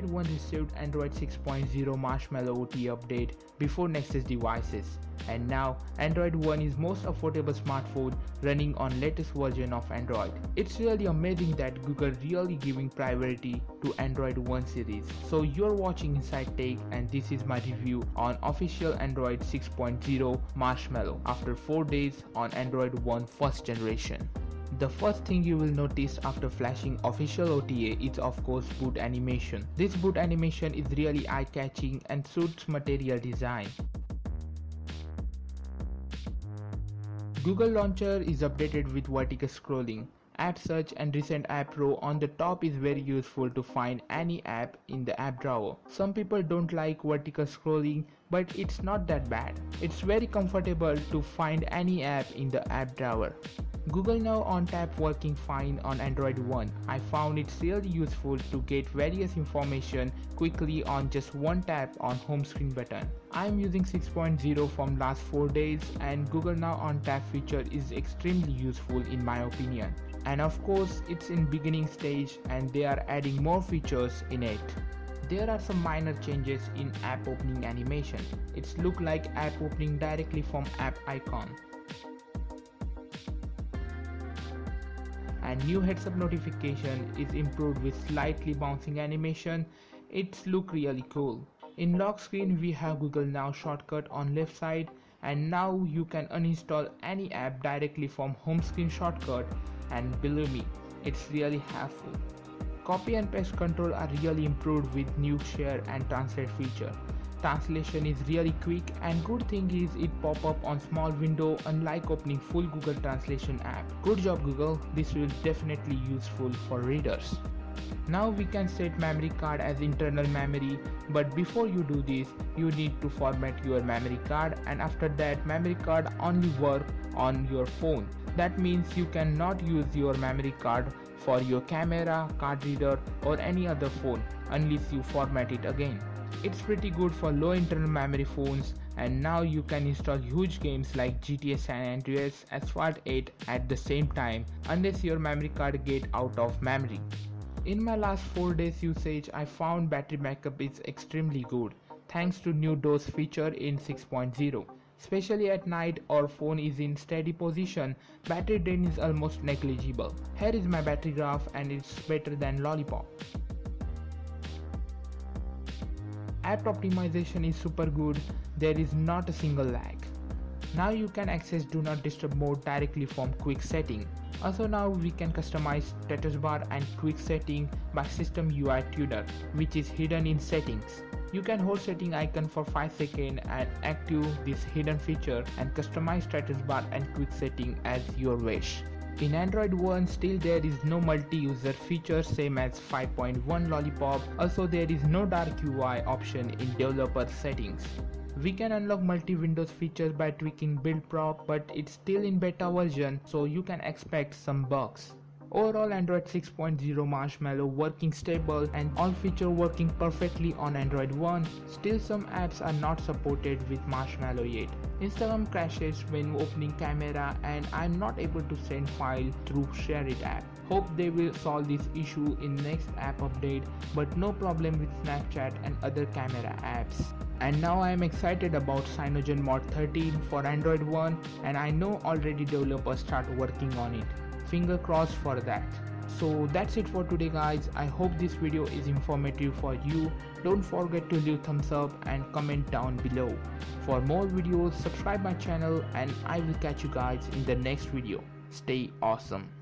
Android One received Android 6.0 Marshmallow OTA update before Nexus devices and now Android One is most affordable smartphone running on latest version of Android. It's really amazing that Google really giving priority to Android One series. So you're watching Inside Tech and this is my review on official Android 6.0 Marshmallow after 4 days on Android One first generation. The first thing you will notice after flashing official OTA is of course boot animation. This boot animation is really eye-catching and suits material design. Google Launcher is updated with vertical scrolling. App search and recent app row on the top is very useful to find any app in the app drawer. Some people don't like vertical scrolling but it's not that bad. It's very comfortable to find any app in the app drawer. Google Now on tap working fine on Android One. I found it really useful to get various information quickly on just one tap on home screen button. I am using 6.0 from last 4 days and Google Now on tap feature is extremely useful in my opinion. And of course it's in beginning stage and they are adding more features in it there are some minor changes in app opening animation. It's look like app opening directly from app icon. And new heads up notification is improved with slightly bouncing animation. It's look really cool. In lock screen we have google now shortcut on left side and now you can uninstall any app directly from home screen shortcut. And believe me it's really helpful. Copy and paste control are really improved with new share and translate feature translation is really quick and good thing is it pop up on small window unlike opening full Google Translation app. Good job Google, this will definitely useful for readers. Now we can set memory card as internal memory but before you do this you need to format your memory card and after that memory card only work on your phone. That means you cannot use your memory card for your camera, card reader or any other phone unless you format it again. It's pretty good for low internal memory phones and now you can install huge games like GTA San Andreas, Asphalt 8 at the same time unless your memory card get out of memory. In my last 4 days usage I found battery backup is extremely good thanks to new Doze feature in 6.0. Especially at night or phone is in steady position, battery drain is almost negligible. Here is my battery graph and it's better than Lollipop. App optimization is super good. There is not a single lag. Now you can access do not disturb mode directly from quick setting. Also now we can customize status bar and quick setting by system UI tuner which is hidden in settings. You can hold setting icon for 5 seconds and active this hidden feature and customize status bar and quick setting as your wish in Android One still there is no multi-user feature same as 5.1 Lollipop also there is no dark UI option in developer settings. We can unlock multi-windows features by tweaking build prop but it's still in beta version so you can expect some bugs. Overall Android 6.0 Marshmallow working stable and all feature working perfectly on Android One. Still some apps are not supported with Marshmallow yet. Instagram crashes when opening camera and I'm not able to send file through ShareIt app. Hope they will solve this issue in next app update but no problem with Snapchat and other camera apps. And now I am excited about CyanogenMod 13 for Android One and I know already developers start working on it finger crossed for that. So that's it for today guys. I hope this video is informative for you. Don't forget to leave thumbs up and comment down below. For more videos subscribe my channel and i will catch you guys in the next video. Stay awesome